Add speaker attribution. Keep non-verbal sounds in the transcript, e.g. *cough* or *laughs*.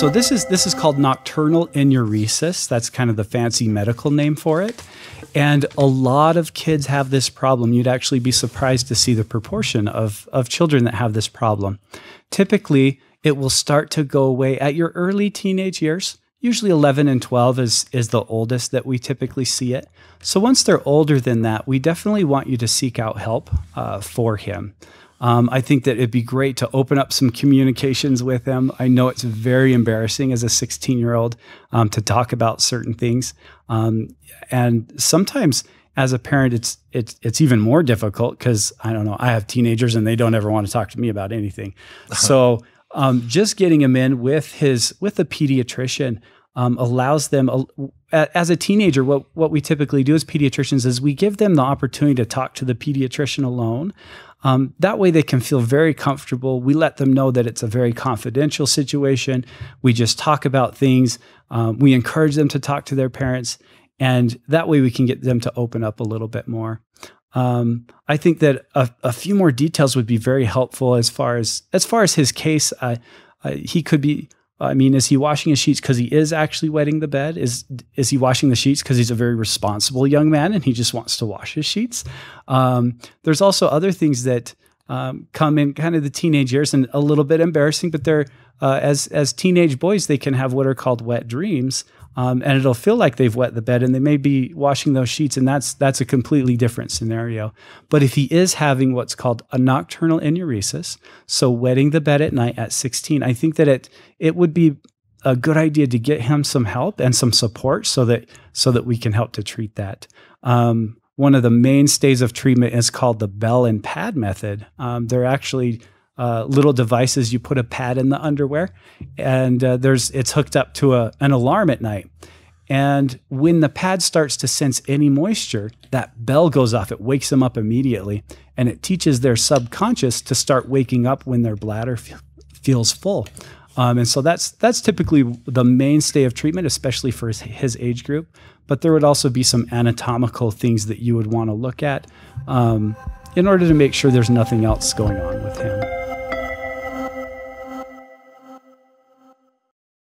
Speaker 1: So this is this is called nocturnal enuresis. That's kind of the fancy medical name for it. And a lot of kids have this problem. You'd actually be surprised to see the proportion of, of children that have this problem. Typically, it will start to go away at your early teenage years. Usually 11 and 12 is, is the oldest that we typically see it. So once they're older than that, we definitely want you to seek out help uh, for him. Um, I think that it'd be great to open up some communications with him. I know it's very embarrassing as a 16 year old um, to talk about certain things. Um, and sometimes as a parent, it's, it's, it's even more difficult because I don't know, I have teenagers and they don't ever want to talk to me about anything. *laughs* so um, just getting him in with his, with a pediatrician, um, allows them as a teenager what what we typically do as pediatricians is we give them the opportunity to talk to the pediatrician alone um, that way they can feel very comfortable. We let them know that it's a very confidential situation. We just talk about things. Um, we encourage them to talk to their parents and that way we can get them to open up a little bit more. Um, I think that a, a, few more details would be very helpful as far as as far as his case. Uh, uh, he could be I mean, is he washing his sheets because he is actually wetting the bed? Is is he washing the sheets because he's a very responsible young man and he just wants to wash his sheets? Um, there's also other things that um, come in kind of the teenage years and a little bit embarrassing, but they're uh, as as teenage boys they can have what are called wet dreams, um, and it'll feel like they've wet the bed and they may be washing those sheets and that's that's a completely different scenario. But if he is having what's called a nocturnal enuresis so wetting the bed at night at 16 i think that it it would be a good idea to get him some help and some support so that so that we can help to treat that. Um, one of the mainstays of treatment is called the bell and pad method. Um, they're actually uh, little devices. You put a pad in the underwear, and uh, there's it's hooked up to a, an alarm at night. And when the pad starts to sense any moisture, that bell goes off. It wakes them up immediately, and it teaches their subconscious to start waking up when their bladder feels full. Um, and so that's that's typically the mainstay of treatment, especially for his, his, age group. But there would also be some anatomical things that you would want to look at um, in order to make sure there's nothing else going on with him.